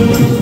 you.